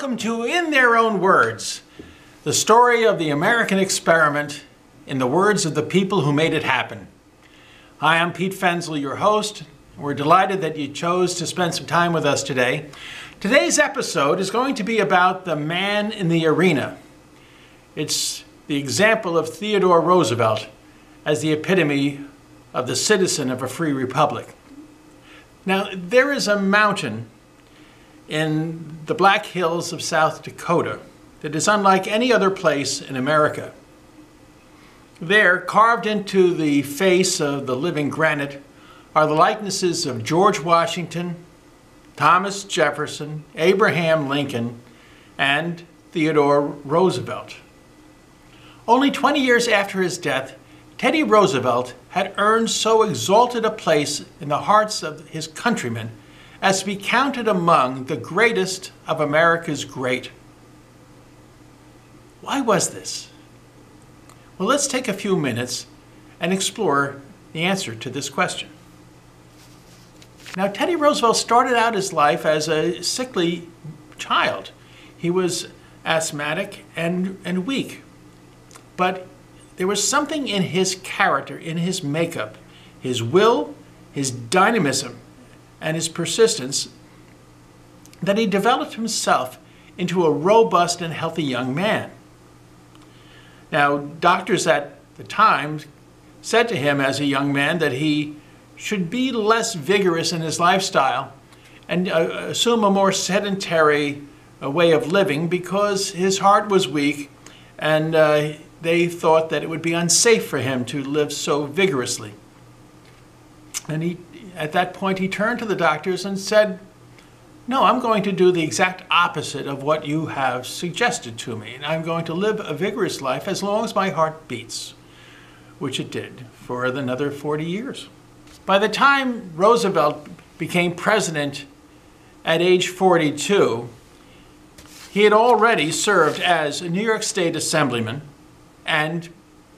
Welcome to In Their Own Words, the story of the American experiment in the words of the people who made it happen. Hi, I'm Pete Fenzel, your host. We're delighted that you chose to spend some time with us today. Today's episode is going to be about the man in the arena. It's the example of Theodore Roosevelt as the epitome of the citizen of a free republic. Now, there is a mountain in the Black Hills of South Dakota that is unlike any other place in America. There, carved into the face of the living granite, are the likenesses of George Washington, Thomas Jefferson, Abraham Lincoln, and Theodore Roosevelt. Only 20 years after his death, Teddy Roosevelt had earned so exalted a place in the hearts of his countrymen as to be counted among the greatest of America's great. Why was this? Well, let's take a few minutes and explore the answer to this question. Now, Teddy Roosevelt started out his life as a sickly child. He was asthmatic and, and weak. But there was something in his character, in his makeup, his will, his dynamism, and his persistence that he developed himself into a robust and healthy young man. Now, doctors at the time said to him as a young man that he should be less vigorous in his lifestyle and uh, assume a more sedentary uh, way of living because his heart was weak and uh, they thought that it would be unsafe for him to live so vigorously. And he, at that point, he turned to the doctors and said, No, I'm going to do the exact opposite of what you have suggested to me. And I'm going to live a vigorous life as long as my heart beats, which it did for another 40 years. By the time Roosevelt became president at age 42, he had already served as a New York State Assemblyman and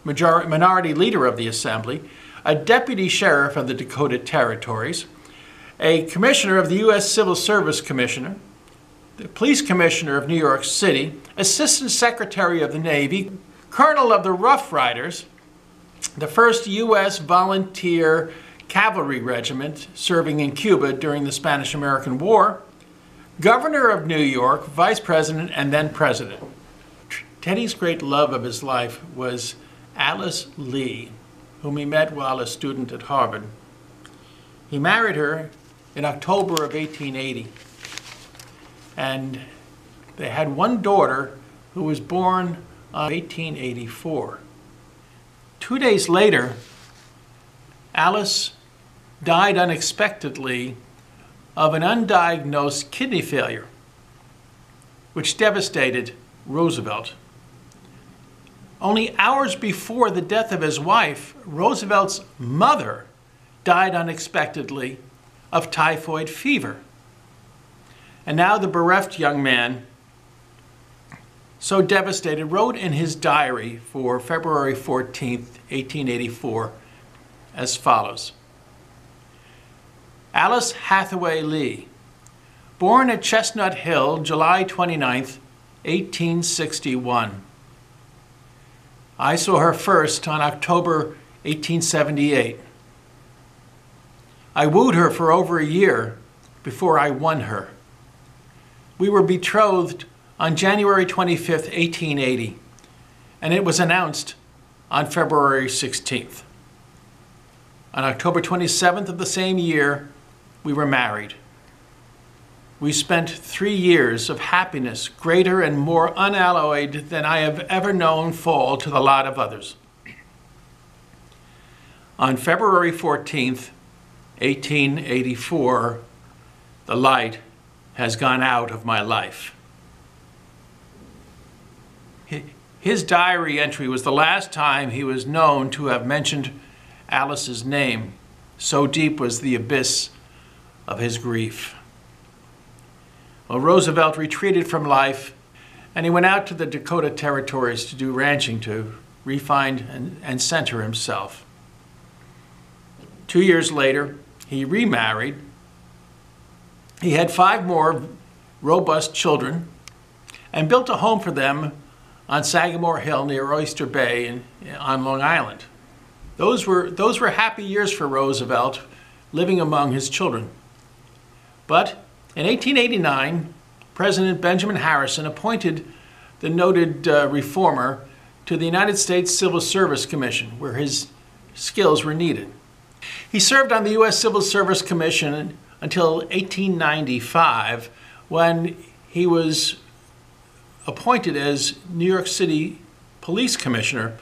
majority, minority leader of the Assembly, a deputy sheriff of the Dakota Territories, a commissioner of the U.S. Civil Service Commissioner, the police commissioner of New York City, assistant secretary of the Navy, colonel of the Rough Riders, the first U.S. volunteer cavalry regiment serving in Cuba during the Spanish American War, governor of New York, vice president, and then president. Teddy's great love of his life was Alice Lee, whom he met while a student at Harvard. He married her in October of 1880, and they had one daughter who was born in 1884. Two days later, Alice died unexpectedly of an undiagnosed kidney failure, which devastated Roosevelt. Only hours before the death of his wife, Roosevelt's mother died unexpectedly of typhoid fever. And now the bereft young man, so devastated, wrote in his diary for February 14, 1884, as follows Alice Hathaway Lee, born at Chestnut Hill, July 29, 1861. I saw her first on October 1878. I wooed her for over a year before I won her. We were betrothed on January 25, 1880, and it was announced on February 16th. On October 27th of the same year, we were married. We spent three years of happiness greater and more unalloyed than I have ever known fall to the lot of others. On February 14th, 1884, the light has gone out of my life. His diary entry was the last time he was known to have mentioned Alice's name. So deep was the abyss of his grief. Well, Roosevelt retreated from life and he went out to the Dakota territories to do ranching to refine and, and center himself. Two years later, he remarried. He had five more robust children and built a home for them on Sagamore Hill near Oyster Bay in, on Long Island. Those were, those were happy years for Roosevelt, living among his children. But in 1889, President Benjamin Harrison appointed the noted uh, reformer to the United States Civil Service Commission, where his skills were needed. He served on the U.S. Civil Service Commission until 1895, when he was appointed as New York City Police Commissioner.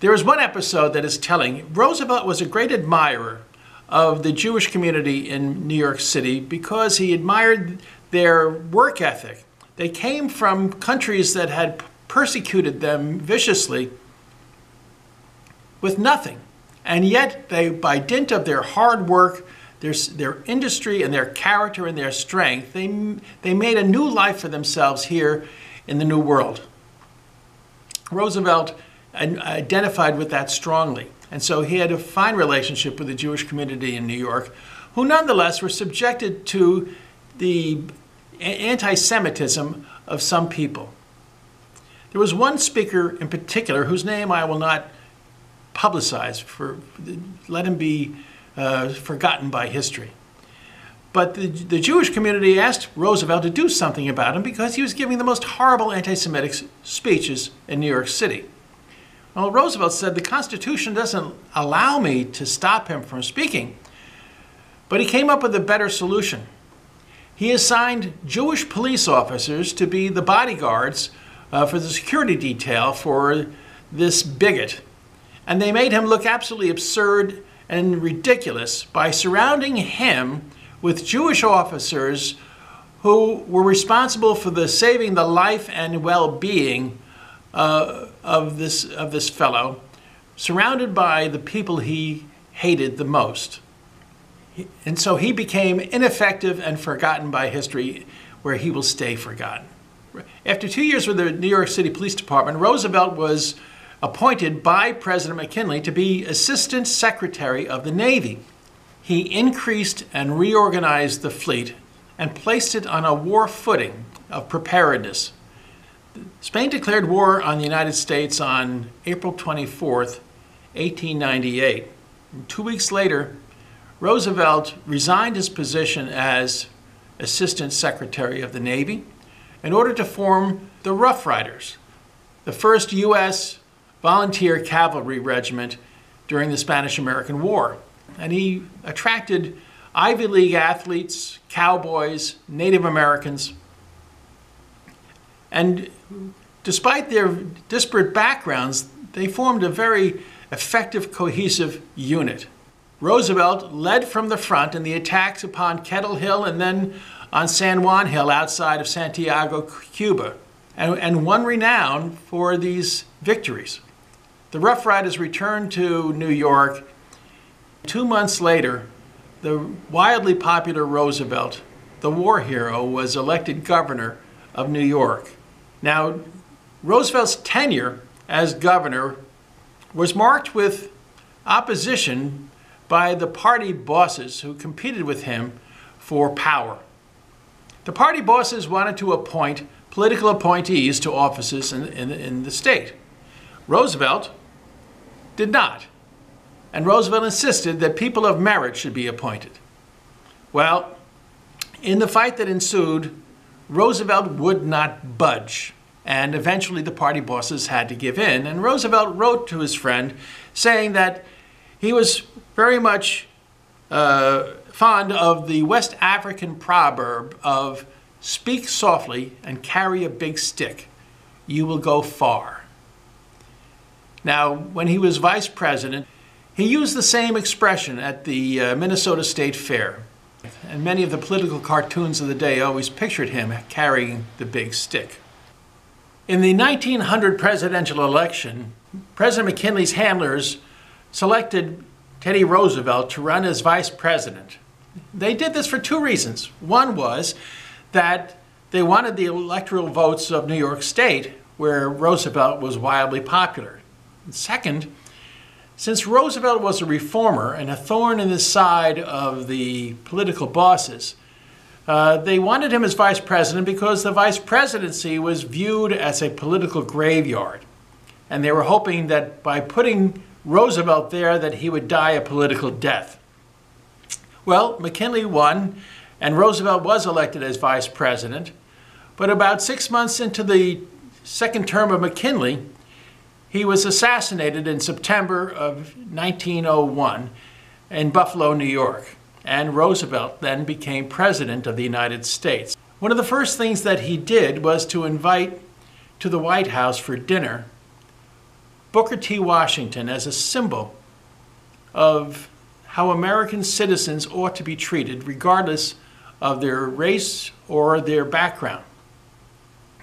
There is one episode that is telling. Roosevelt was a great admirer of the Jewish community in New York City because he admired their work ethic. They came from countries that had persecuted them viciously with nothing. And yet, they, by dint of their hard work, their, their industry, and their character and their strength, they, they made a new life for themselves here in the New World. Roosevelt identified with that strongly. And so he had a fine relationship with the Jewish community in New York, who nonetheless were subjected to the anti Semitism of some people. There was one speaker in particular whose name I will not publicize, for, let him be uh, forgotten by history. But the, the Jewish community asked Roosevelt to do something about him because he was giving the most horrible anti Semitic speeches in New York City. Well, Roosevelt said the Constitution doesn't allow me to stop him from speaking, but he came up with a better solution. He assigned Jewish police officers to be the bodyguards uh, for the security detail for this bigot. And they made him look absolutely absurd and ridiculous by surrounding him with Jewish officers who were responsible for the saving the life and well-being uh, of this of this fellow, surrounded by the people he hated the most. And so he became ineffective and forgotten by history, where he will stay forgotten. After two years with the New York City Police Department, Roosevelt was appointed by President McKinley to be Assistant Secretary of the Navy. He increased and reorganized the fleet and placed it on a war footing of preparedness. Spain declared war on the United States on April 24, 1898. two weeks later, Roosevelt resigned his position as Assistant Secretary of the Navy in order to form the Rough Riders, the first U.S volunteer cavalry regiment during the Spanish American War. And he attracted Ivy League athletes, cowboys, Native Americans. And despite their disparate backgrounds, they formed a very effective, cohesive unit. Roosevelt led from the front in the attacks upon Kettle Hill and then on San Juan Hill outside of Santiago, Cuba, and, and won renown for these victories. The Rough Riders returned to New York. Two months later, the wildly popular Roosevelt, the war hero, was elected governor of New York. Now, Roosevelt's tenure as governor was marked with opposition by the party bosses who competed with him for power. The party bosses wanted to appoint political appointees to offices in, in, in the state. Roosevelt did not. And Roosevelt insisted that people of merit should be appointed. Well, in the fight that ensued, Roosevelt would not budge. And eventually the party bosses had to give in. And Roosevelt wrote to his friend saying that he was very much uh, fond of the West African proverb of speak softly and carry a big stick. You will go far. Now, when he was vice president, he used the same expression at the uh, Minnesota State Fair. And many of the political cartoons of the day always pictured him carrying the big stick. In the 1900 presidential election, President McKinley's handlers selected Teddy Roosevelt to run as vice president. They did this for two reasons. One was that they wanted the electoral votes of New York State, where Roosevelt was wildly popular. Second, since Roosevelt was a reformer and a thorn in the side of the political bosses, Uh, they wanted him as vice president because the vice presidency was viewed as a political graveyard. And they were hoping that by putting Roosevelt there that he would die a political death. Well, McKinley won, and Roosevelt was elected as vice president. But about six months into the second term of McKinley, he was assassinated in September of 1901 in Buffalo, New York and Roosevelt then became President of the United States. One of the first things that he did was to invite to the White House for dinner Booker T. Washington as a symbol of how American citizens ought to be treated regardless of their race or their background.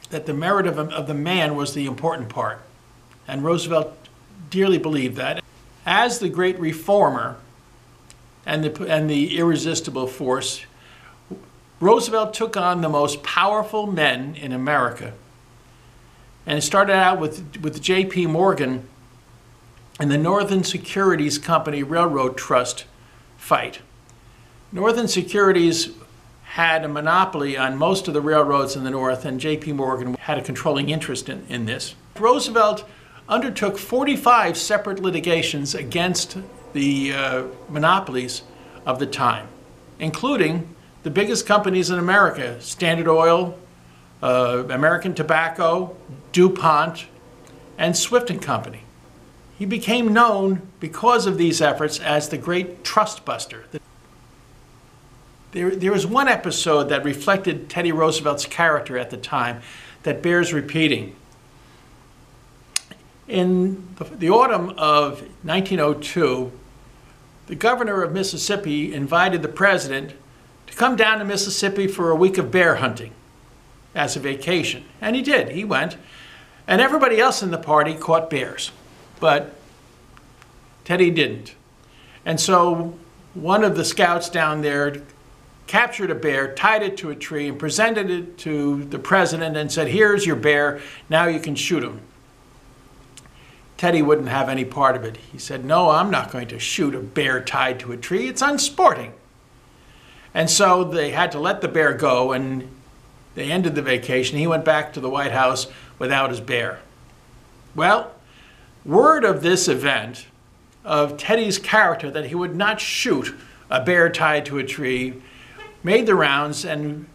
That the merit of, of the man was the important part. And Roosevelt dearly believed that. As the great reformer, and the, and the irresistible force, Roosevelt took on the most powerful men in America. And it started out with, with J.P. Morgan and the Northern Securities Company Railroad Trust fight. Northern Securities had a monopoly on most of the railroads in the North, and J.P. Morgan had a controlling interest in, in this. Roosevelt undertook 45 separate litigations against the uh, monopolies of the time, including the biggest companies in America, Standard Oil, uh, American Tobacco, DuPont, and Swift & Company. He became known because of these efforts as the great trust buster. There, one episode that reflected Teddy Roosevelt's character at the time that bears repeating. In the, the autumn of 1902, the governor of Mississippi invited the president to come down to Mississippi for a week of bear hunting as a vacation. And he did. He went. And everybody else in the party caught bears. But Teddy didn't. And so one of the scouts down there captured a bear, tied it to a tree, and presented it to the president and said, Here's your bear. Now you can shoot him. Teddy wouldn't have any part of it. He said, No, I'm not going to shoot a bear tied to a tree. It's unsporting. And so they had to let the bear go, and they ended the vacation. He went back to the White House without his bear. Well, word of this event, of Teddy's character, that he would not shoot a bear tied to a tree, made the rounds, and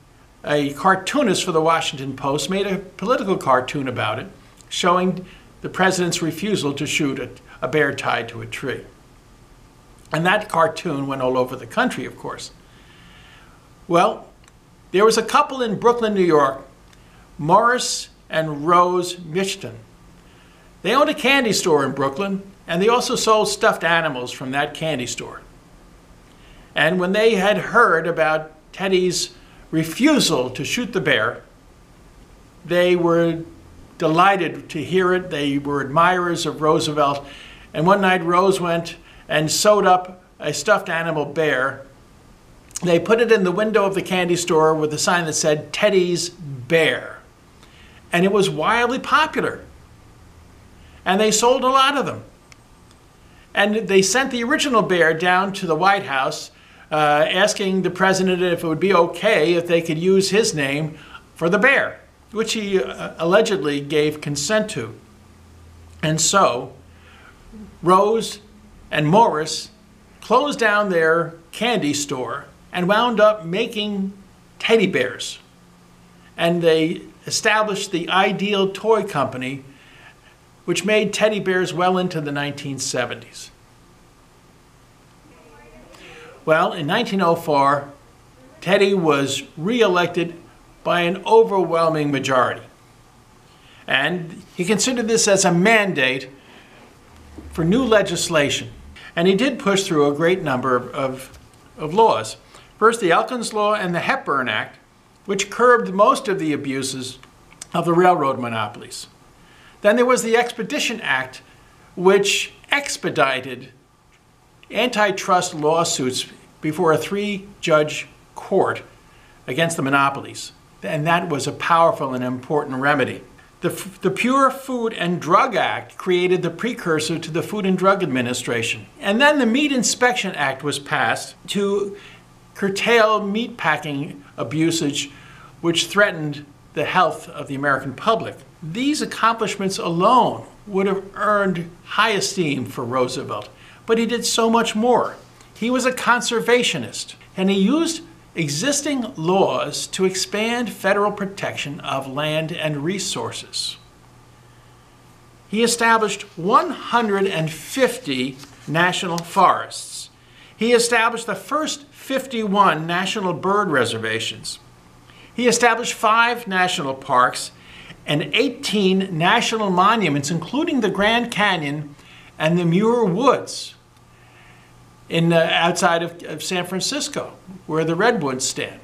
a cartoonist for the Washington Post made a political cartoon about it, showing the president's refusal to shoot a, a bear tied to a tree. And that cartoon went all over the country, of course. Well, there was a couple in Brooklyn, New York, Morris and Rose Michtom. They owned a candy store in Brooklyn, and they also sold stuffed animals from that candy store. And when they had heard about Teddy's refusal to shoot the bear, they were delighted to hear it. They were admirers of Roosevelt. And one night, Rose went and sewed up a stuffed animal bear. They put it in the window of the candy store with a sign that said Teddy's Bear. And it was wildly popular. And they sold a lot of them. And they sent the original bear down to the White House uh, asking the president if it would be okay if they could use his name for the bear which he uh, allegedly gave consent to. And so, Rose and Morris closed down their candy store and wound up making teddy bears. And they established the Ideal Toy Company, which made teddy bears well into the 1970s. Well, in 1904, Teddy was reelected by an overwhelming majority. And he considered this as a mandate for new legislation. And he did push through a great number of, of, of laws. First, the Elkins Law and the Hepburn Act, which curbed most of the abuses of the railroad monopolies. Then there was the Expedition Act, which expedited antitrust lawsuits before a three judge court against the monopolies and that was a powerful and important remedy. The, the, Pure Food and Drug Act created the precursor to the Food and Drug Administration. And then the Meat Inspection Act was passed to curtail meatpacking abusage, which threatened the health of the American public. These accomplishments alone would have earned high esteem for Roosevelt, but he did so much more. He was a conservationist, and he used existing laws to expand federal protection of land and resources. He established 150 national forests. He established the first 51 national bird reservations. He established five national parks and 18 national monuments, including the Grand Canyon and the Muir Woods in, uh, outside of, of San Francisco, where the redwoods stand.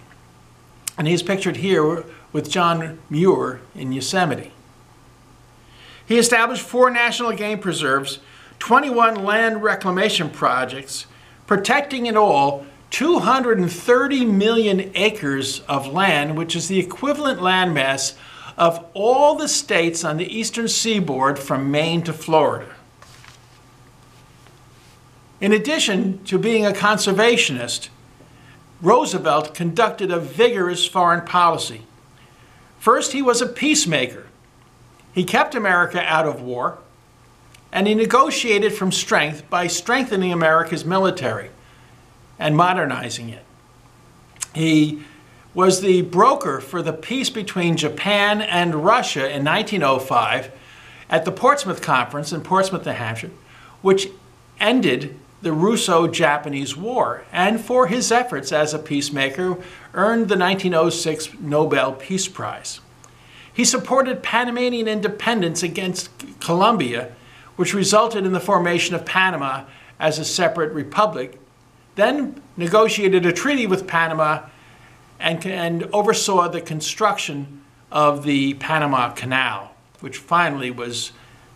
And he's pictured here with John Muir in Yosemite. He established four national game preserves, 21 land reclamation projects, protecting in all 230 million acres of land, which is the equivalent landmass of all the states on the eastern seaboard from Maine to Florida. In addition to being a conservationist, Roosevelt conducted a vigorous foreign policy. First, he was a peacemaker. He kept America out of war, and he negotiated from strength by strengthening America's military and modernizing it. He was the broker for the peace between Japan and Russia in 1905 at the Portsmouth Conference in Portsmouth, New Hampshire, which ended the Russo-Japanese War, and for his efforts as a peacemaker, earned the 1906 Nobel Peace Prize. He supported Panamanian independence against Colombia, which resulted in the formation of Panama as a separate republic, then negotiated a treaty with Panama and, and oversaw the construction of the Panama Canal, which finally was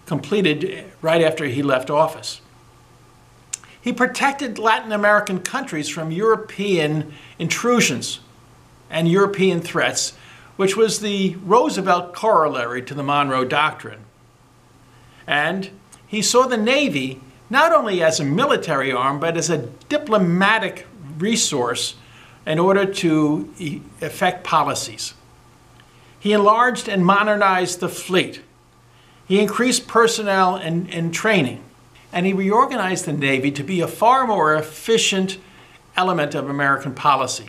completed right after he left office. He protected Latin American countries from European intrusions and European threats, which was the Roosevelt corollary to the Monroe Doctrine. And he saw the Navy not only as a military arm, but as a diplomatic resource in order to effect policies. He enlarged and modernized the fleet. He increased personnel and, and training and he reorganized the Navy to be a far more efficient element of American policy.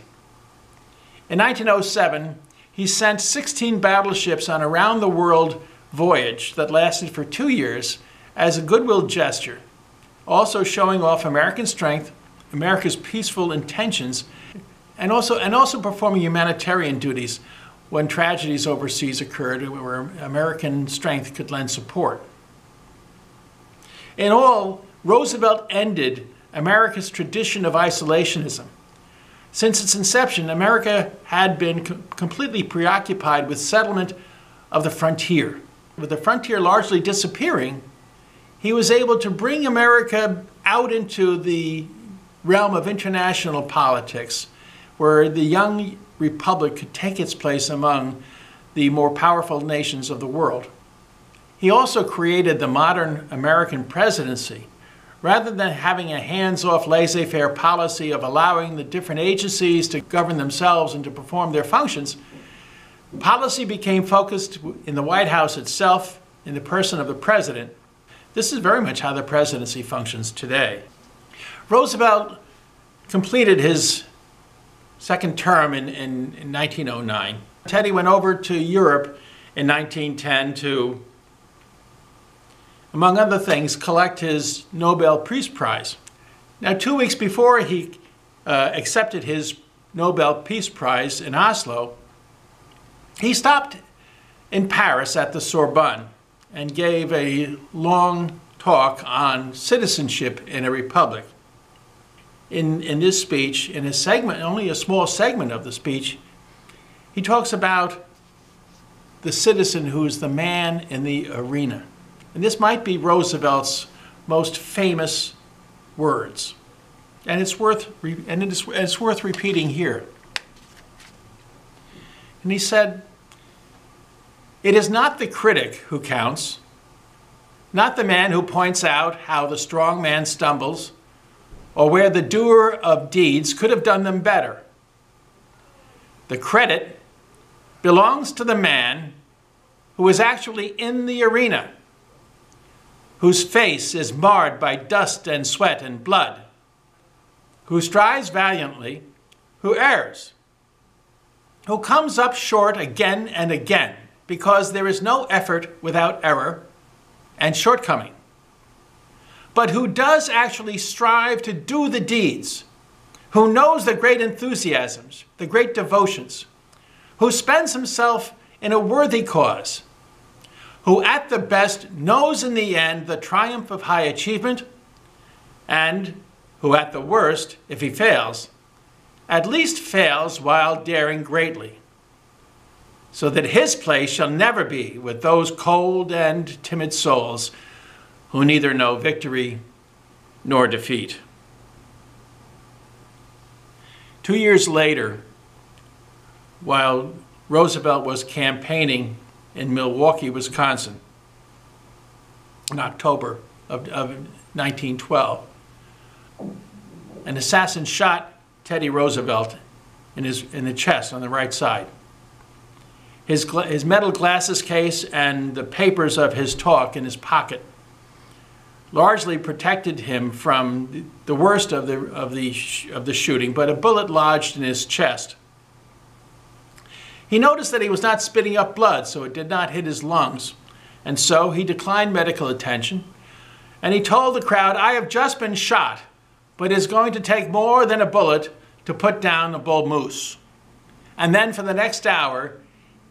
In 1907, he sent 16 battleships on a round the world voyage that lasted for two years as a goodwill gesture, also showing off American strength, America's peaceful intentions, and also, and also performing humanitarian duties when tragedies overseas occurred where American strength could lend support. In all, Roosevelt ended America's tradition of isolationism. Since its inception, America had been co completely preoccupied with settlement of the frontier. With the frontier largely disappearing, he was able to bring America out into the realm of international politics, where the young republic could take its place among the more powerful nations of the world. He also created the modern American presidency. Rather than having a hands-off laissez-faire policy of allowing the different agencies to govern themselves and to perform their functions, policy became focused in the White House itself in the person of the president. This is very much how the presidency functions today. Roosevelt completed his second term in, in, in 1909. Teddy went over to Europe in 1910 to among other things, collect his Nobel Peace Prize. Now, two weeks before he uh, accepted his Nobel Peace Prize in Oslo, he stopped in Paris at the Sorbonne and gave a long talk on citizenship in a republic. In, in this speech, in a segment, only a small segment of the speech, he talks about the citizen who is the man in the arena. And this might be Roosevelt's most famous words. And it's worth, and it is, it's worth repeating here. And he said, It is not the critic who counts, not the man who points out how the strong man stumbles, or where the doer of deeds could have done them better. The credit belongs to the man who is actually in the arena, whose face is marred by dust and sweat and blood, who strives valiantly, who errs, who comes up short again and again, because there is no effort without error and shortcoming, but who does actually strive to do the deeds, who knows the great enthusiasms, the great devotions, who spends himself in a worthy cause, who at the best knows in the end the triumph of high achievement, and who at the worst, if he fails, at least fails while daring greatly, so that his place shall never be with those cold and timid souls who neither know victory nor defeat. Two years later, while Roosevelt was campaigning in Milwaukee, Wisconsin, in October of, of 1912, an assassin shot Teddy Roosevelt in, his, in the chest on the right side. His, his metal glasses case and the papers of his talk in his pocket largely protected him from the worst of the, of, the, of the shooting, but a bullet lodged in his chest. He noticed that he was not spitting up blood, so it did not hit his lungs, and so he declined medical attention, and he told the crowd, I have just been shot but it's going to take more than a bullet to put down a bull moose. And then for the next hour,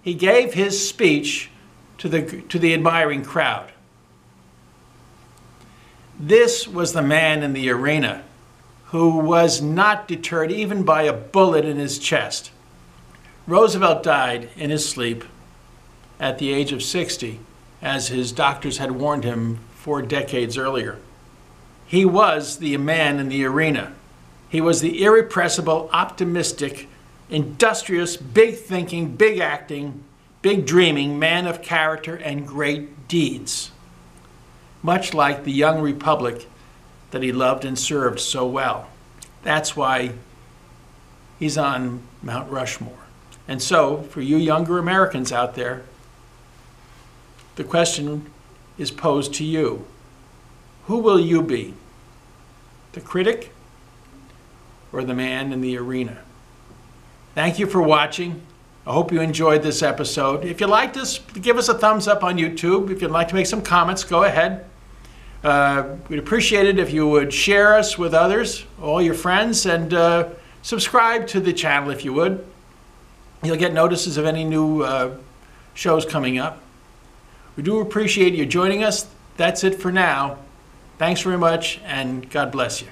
he gave his speech to the, to the admiring crowd. This was the man in the arena who was not deterred even by a bullet in his chest. Roosevelt died in his sleep at the age of 60, as his doctors had warned him four decades earlier. He was the man in the arena. He was the irrepressible, optimistic, industrious, big thinking, big acting, big dreaming man of character and great deeds. Much like the young republic that he loved and served so well. That's why he's on Mount Rushmore. And so, for you younger Americans out there, the question is posed to you Who will you be? the critic or the man in the arena. Thank you for watching. I hope you enjoyed this episode. If you liked this, give us a thumbs up on YouTube. If you'd like to make some comments, go ahead. Uh, we'd appreciate it if you would share us with others, all your friends, and uh, subscribe to the channel if you would. You'll get notices of any new uh, shows coming up. We do appreciate you joining us. That's it for now. Thanks very much, and God bless you.